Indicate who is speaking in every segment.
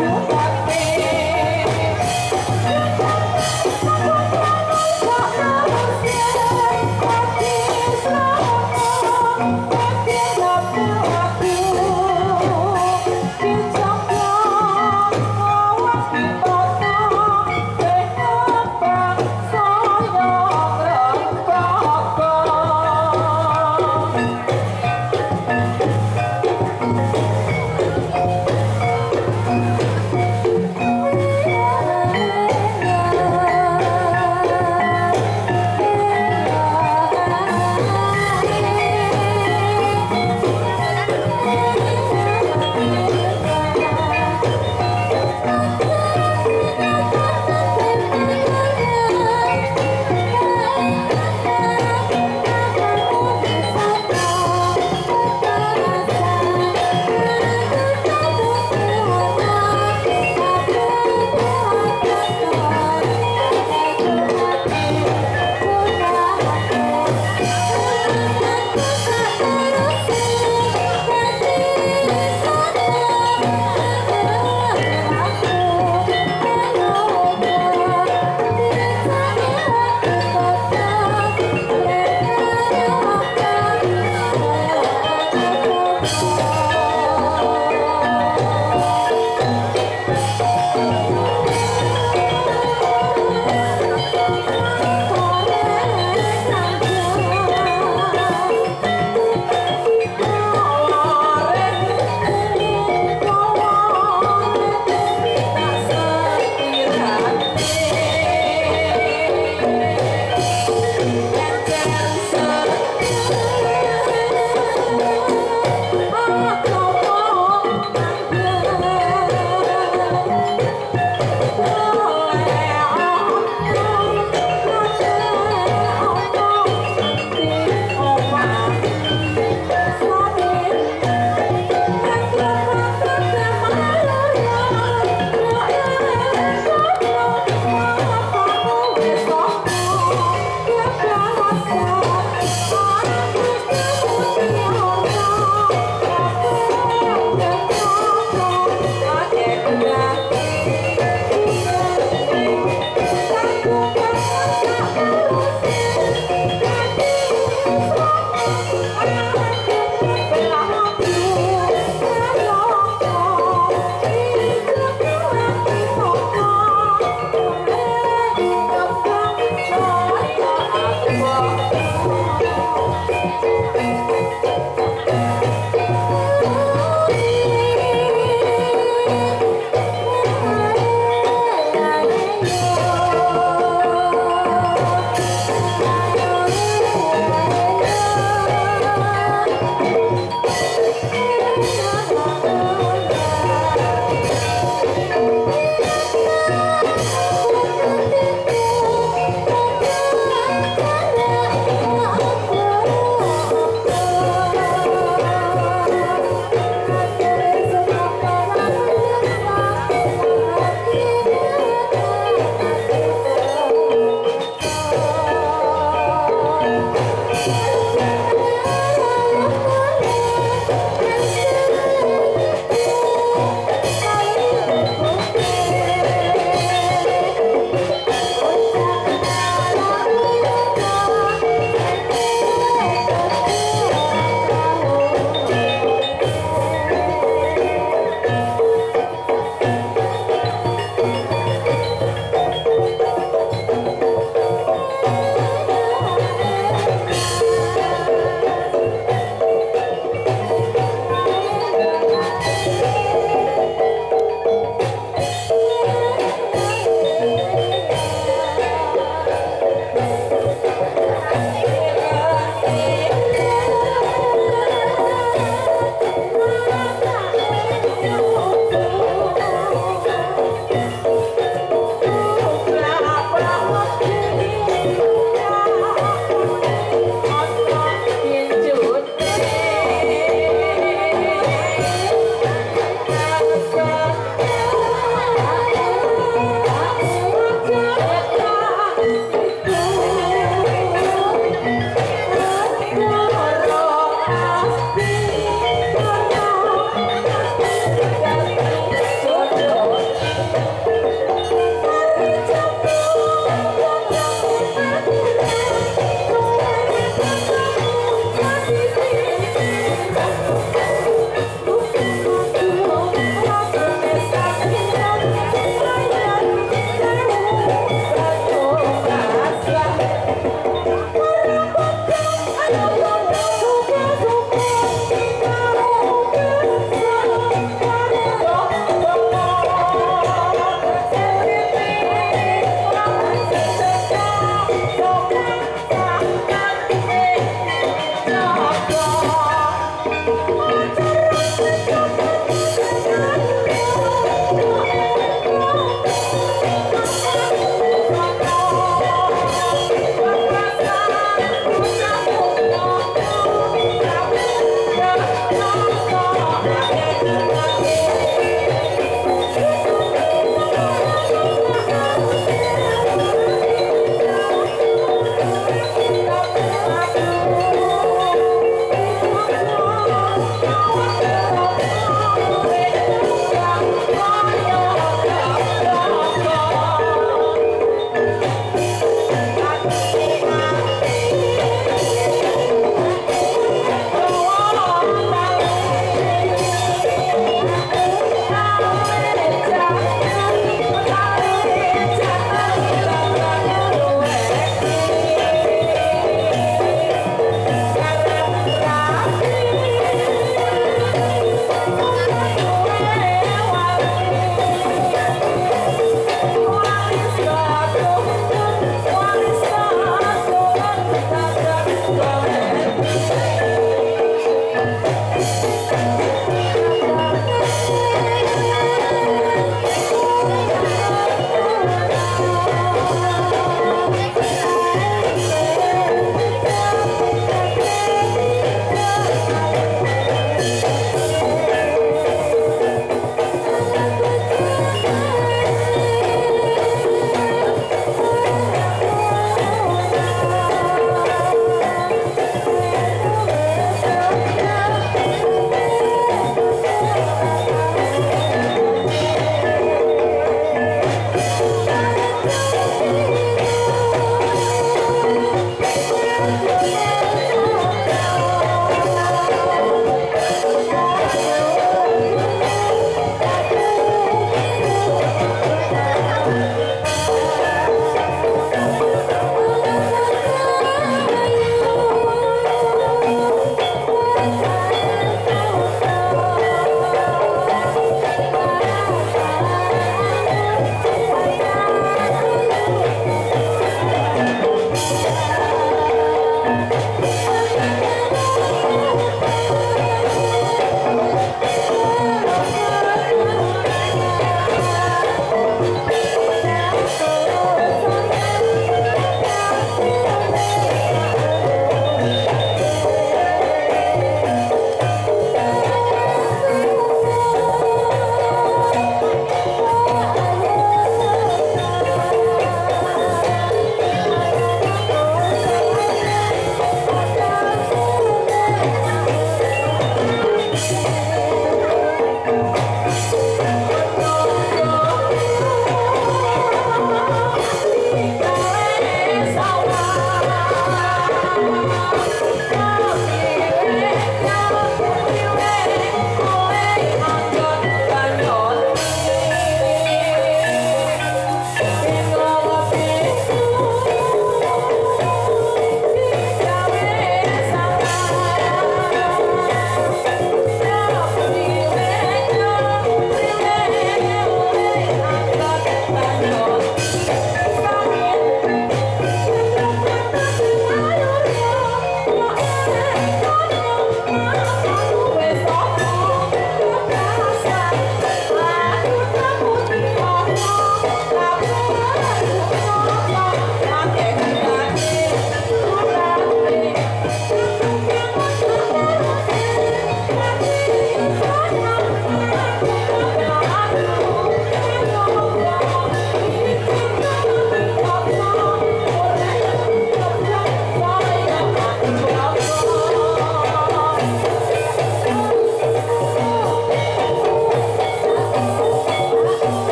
Speaker 1: 好。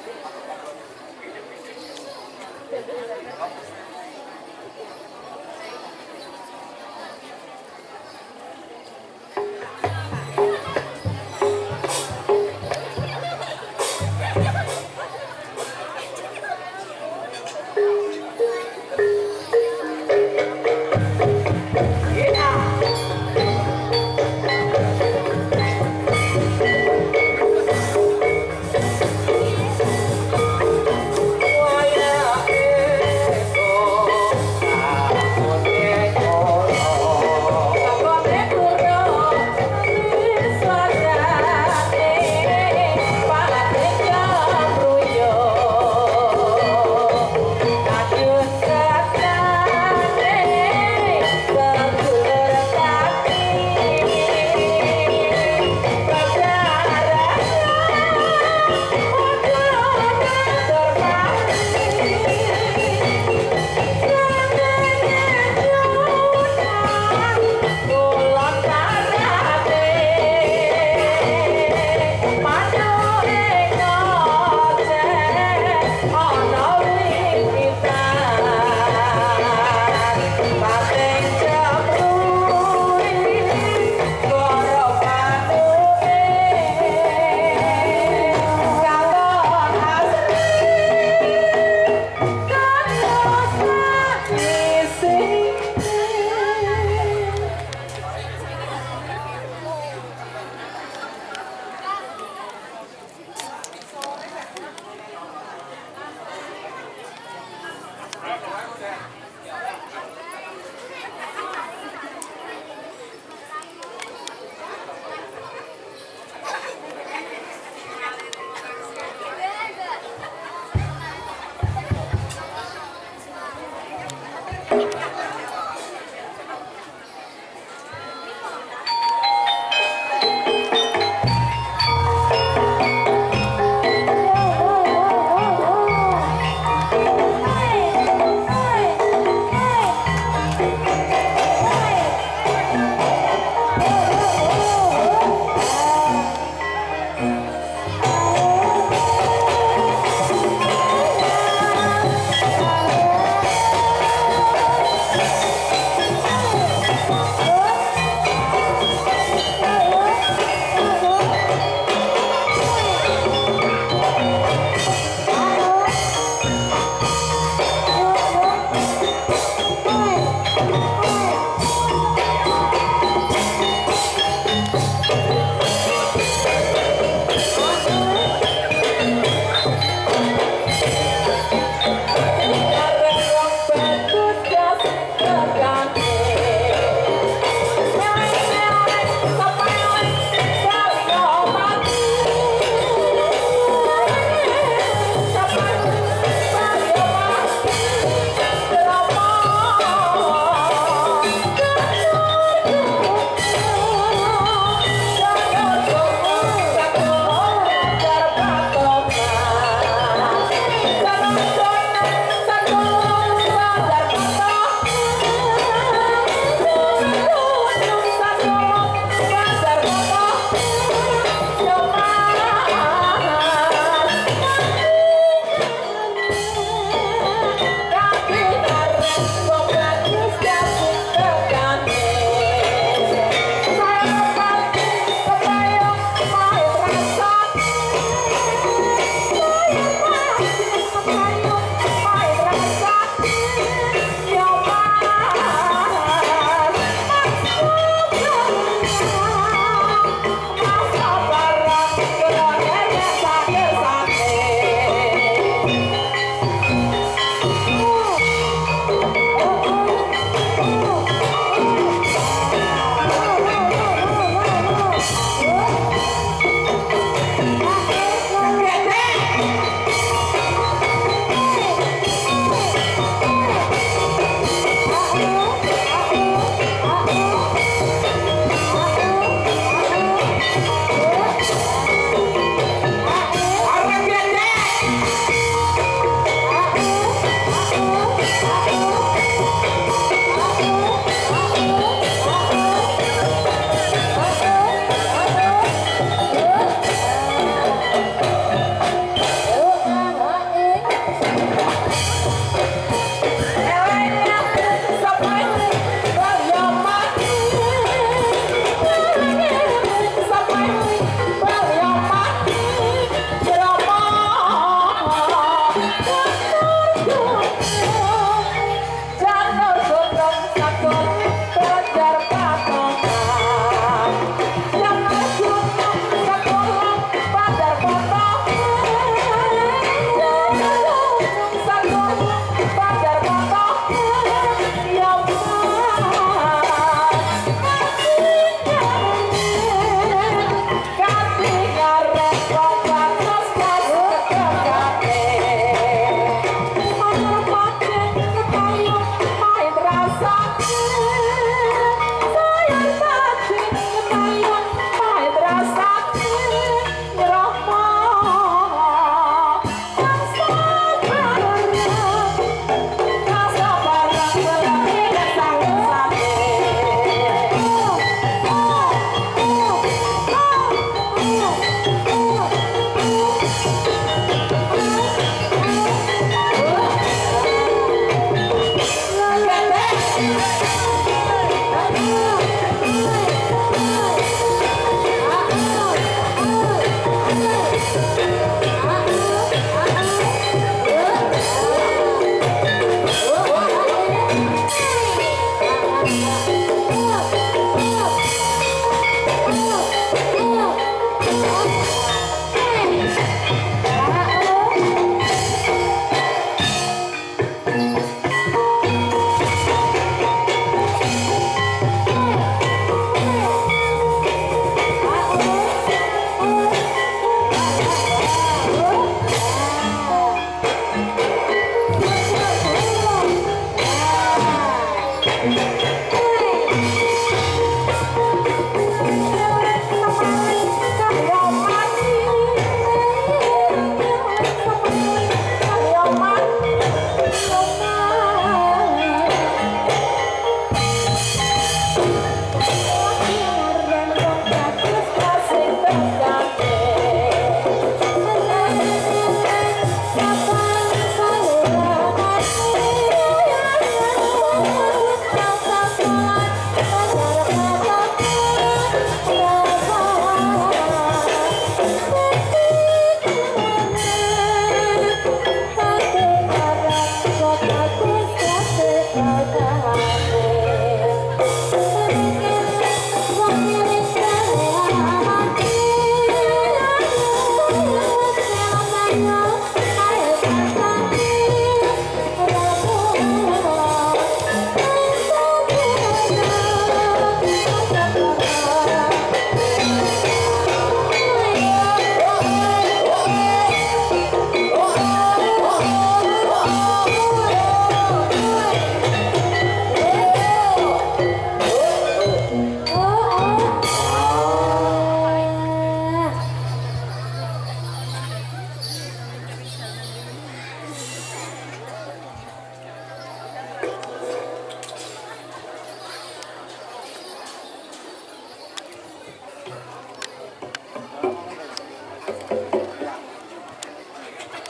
Speaker 1: Thank you.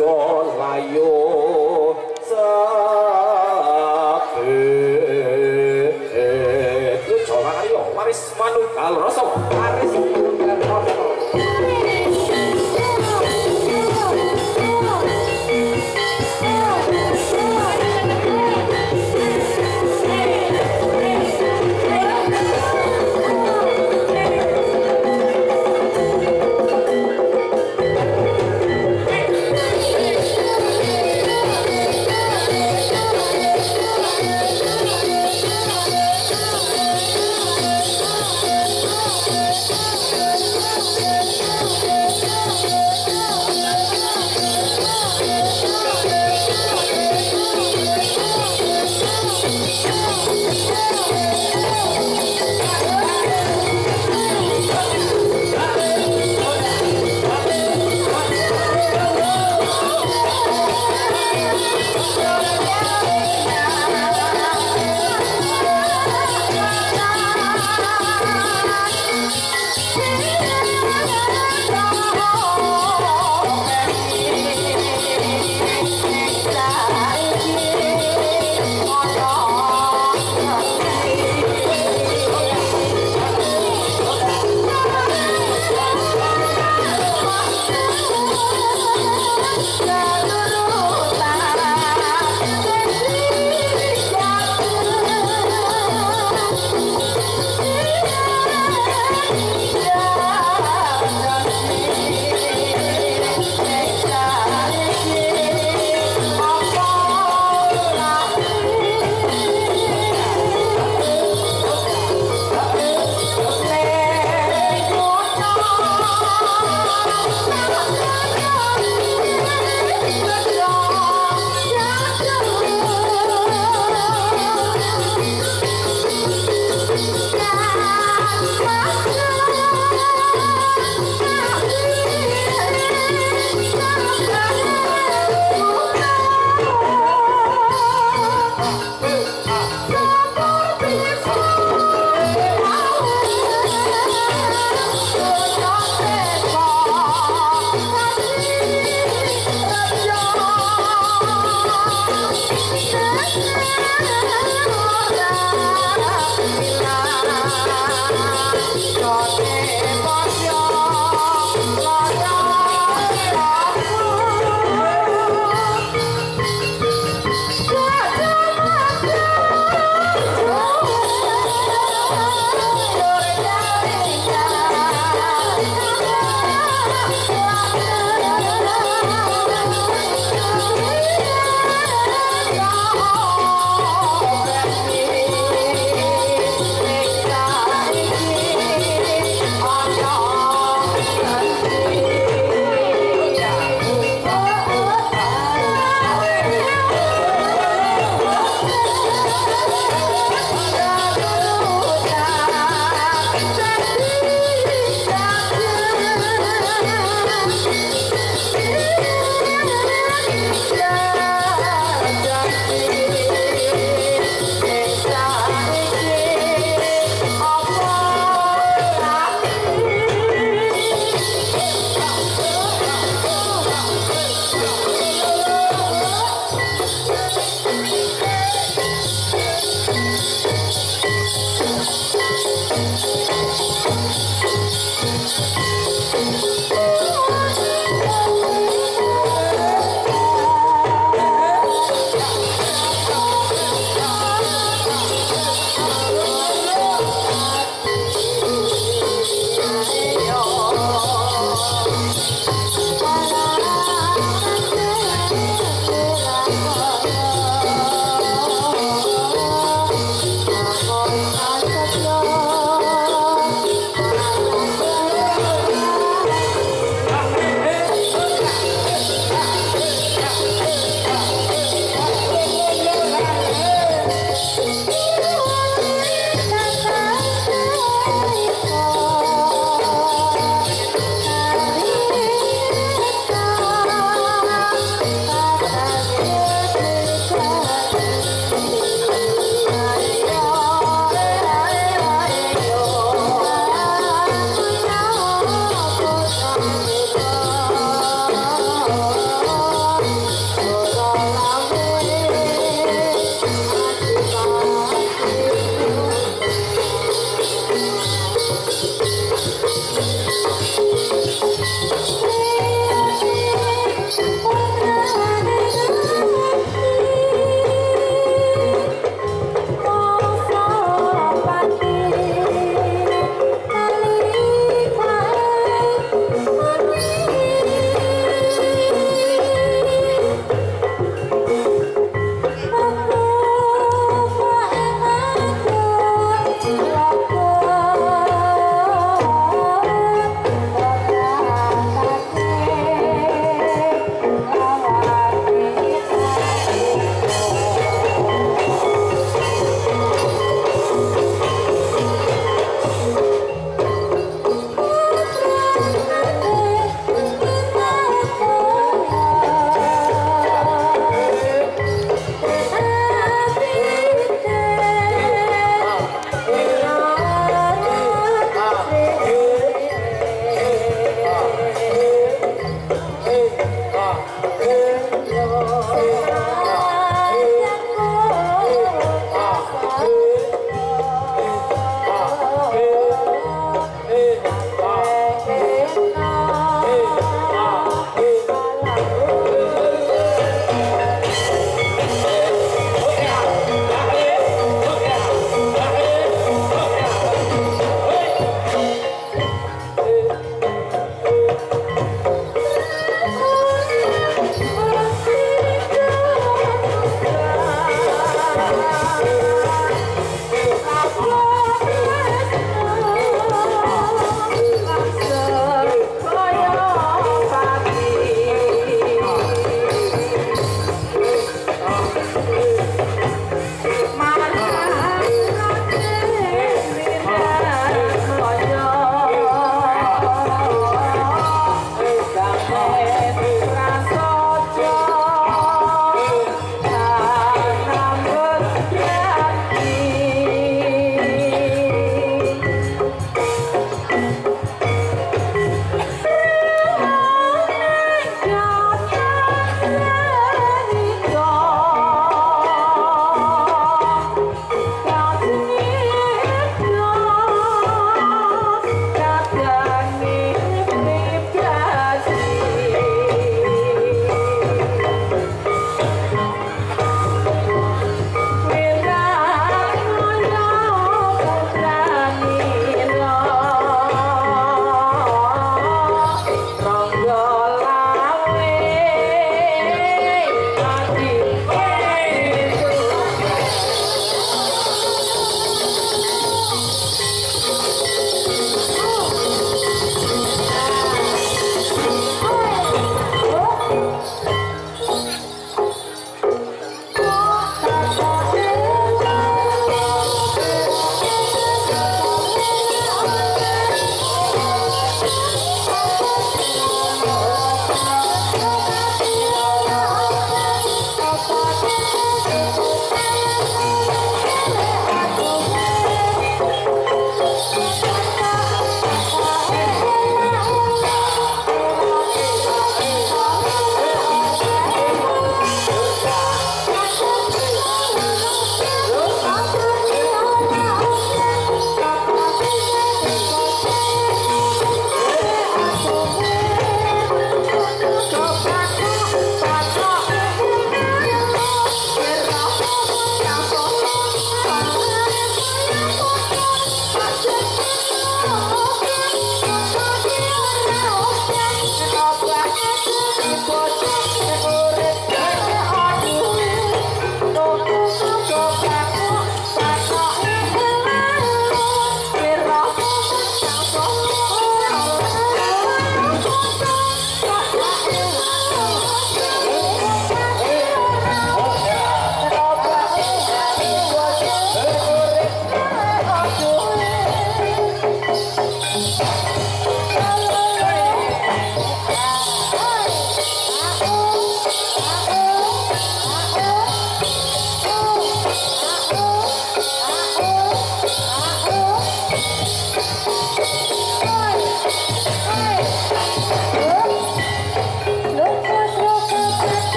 Speaker 1: ojo layu